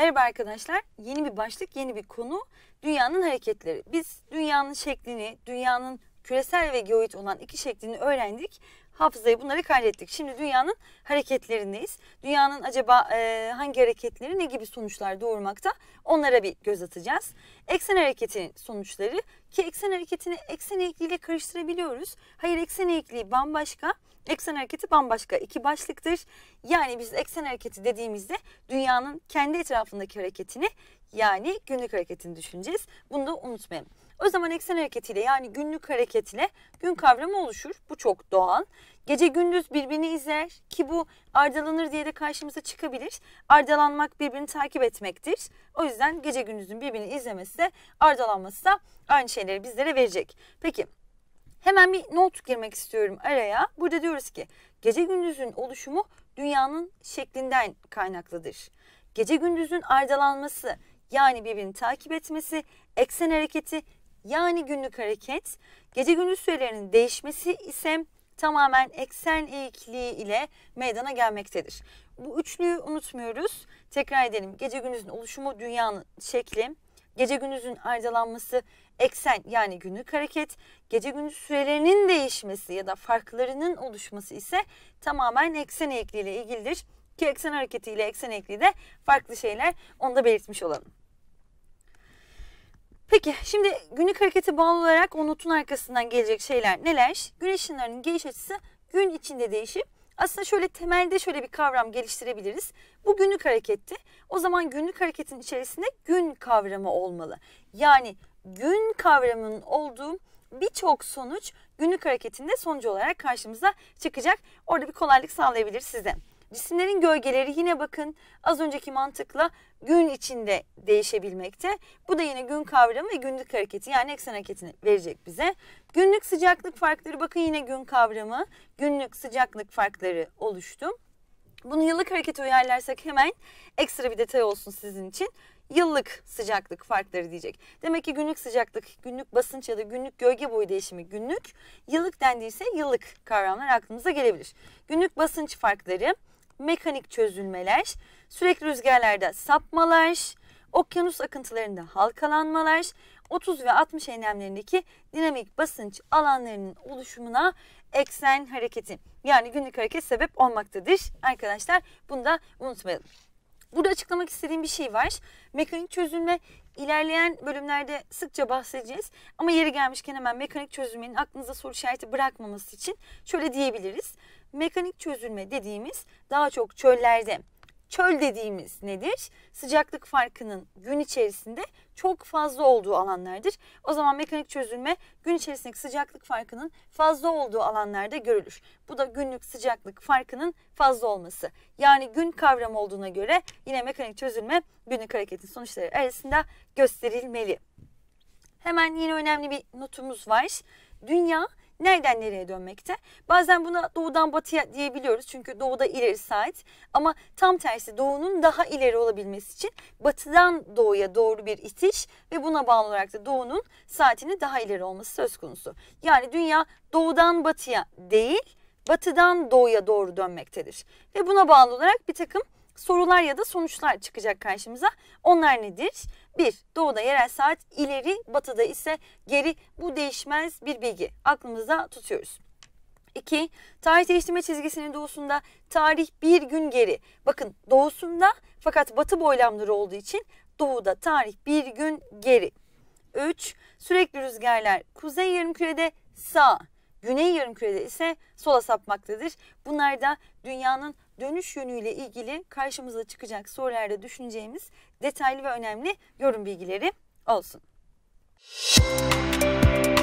Merhaba arkadaşlar. Yeni bir başlık, yeni bir konu. Dünyanın hareketleri. Biz dünyanın şeklini, dünyanın küresel ve geoid olan iki şeklini öğrendik. Hafızayı bunları kaydettik. Şimdi dünyanın hareketlerindeyiz. Dünyanın acaba e, hangi hareketleri ne gibi sonuçlar doğurmakta? Onlara bir göz atacağız. Eksen hareketinin sonuçları ki eksen hareketini eksen eğikliğiyle karıştırabiliyoruz. Hayır eksen eğikliği bambaşka. Eksen hareketi bambaşka iki başlıktır. Yani biz eksen hareketi dediğimizde dünyanın kendi etrafındaki hareketini yani günlük hareketini düşüneceğiz. Bunu da unutmayalım. O zaman eksen hareketiyle yani günlük hareketiyle gün kavramı oluşur. Bu çok doğal. Gece gündüz birbirini izler ki bu ardalanır diye de karşımıza çıkabilir. Ardalanmak birbirini takip etmektir. O yüzden gece gündüzün birbirini izlemesi de ardalanması da aynı şeyleri bizlere verecek. Peki Hemen bir not girmek istiyorum araya. Burada diyoruz ki gece gündüzün oluşumu dünyanın şeklinden kaynaklıdır. Gece gündüzün ardalanması yani birbirini takip etmesi, eksen hareketi yani günlük hareket, gece gündüz sürelerinin değişmesi ise tamamen eksen eğikliği ile meydana gelmektedir. Bu üçlüyü unutmuyoruz. Tekrar edelim. Gece gündüzün oluşumu dünyanın şekli, Gece gündüzün ayrıcalanması eksen yani günlük hareket, gece gündüz sürelerinin değişmesi ya da farklarının oluşması ise tamamen eksen eğikliği ile ilgilidir. Ki eksen hareketi ile eksen eğikliği de farklı şeyler onu da belirtmiş olalım. Peki şimdi günlük hareketi bağlı olarak o notun arkasından gelecek şeyler neler? Güneş ışınlarının geliş açısı gün içinde değişip aslında şöyle temelde şöyle bir kavram geliştirebiliriz. Bu günlük hareketti. O zaman günlük hareketin içerisinde gün kavramı olmalı. Yani gün kavramının olduğu birçok sonuç günlük hareketinde sonucu olarak karşımıza çıkacak. Orada bir kolaylık sağlayabilir size. Cisimlerin gölgeleri yine bakın az önceki mantıkla gün içinde değişebilmekte. Bu da yine gün kavramı ve günlük hareketi yani eksen hareketini verecek bize. Günlük sıcaklık farkları bakın yine gün kavramı. Günlük sıcaklık farkları oluştu. Bunu yıllık harekete uyarlarsak hemen ekstra bir detay olsun sizin için. Yıllık sıcaklık farkları diyecek. Demek ki günlük sıcaklık, günlük basınç ya da günlük gölge boyu değişimi günlük. Yıllık dendiyse yıllık kavramlar aklımıza gelebilir. Günlük basınç farkları, mekanik çözülmeler, sürekli rüzgarlarda sapmalar, okyanus akıntılarında halkalanmalar, 30 ve 60 enlemlerindeki dinamik basınç alanlarının oluşumuna eksen hareketi yani günlük hareket sebep olmaktadır. Arkadaşlar bunu da unutmayalım. Burada açıklamak istediğim bir şey var. Mekanik çözülme ilerleyen bölümlerde sıkça bahsedeceğiz. Ama yeri gelmişken hemen mekanik çözülmenin aklınıza soru işareti bırakmaması için şöyle diyebiliriz. Mekanik çözülme dediğimiz daha çok çöllerde Çöl dediğimiz nedir? Sıcaklık farkının gün içerisinde çok fazla olduğu alanlardır. O zaman mekanik çözülme gün içerisindeki sıcaklık farkının fazla olduğu alanlarda görülür. Bu da günlük sıcaklık farkının fazla olması. Yani gün kavramı olduğuna göre yine mekanik çözülme günlük hareketin sonuçları arasında gösterilmeli. Hemen yine önemli bir notumuz var. Dünya nereden nereye dönmekte? Bazen buna doğudan batıya diyebiliyoruz çünkü doğuda ileri saat ama tam tersi doğunun daha ileri olabilmesi için batıdan doğuya doğru bir itiş ve buna bağlı olarak da doğunun saatinin daha ileri olması söz konusu. Yani dünya doğudan batıya değil batıdan doğuya doğru dönmektedir ve buna bağlı olarak bir takım sorular ya da sonuçlar çıkacak karşımıza. Onlar nedir? 1. Doğuda yerel saat ileri, batıda ise geri. Bu değişmez bir bilgi. Aklımızda tutuyoruz. 2. Tarih değiştirme çizgisinin doğusunda tarih bir gün geri. Bakın doğusunda fakat batı boylamları olduğu için doğuda tarih bir gün geri. 3. Sürekli rüzgarlar kuzey yarımkürede sağ, güney yarımkürede ise sola sapmaktadır. Bunlar da dünyanın dönüş yönüyle ilgili karşımıza çıkacak sorularda düşüneceğimiz detaylı ve önemli yorum bilgileri olsun. Müzik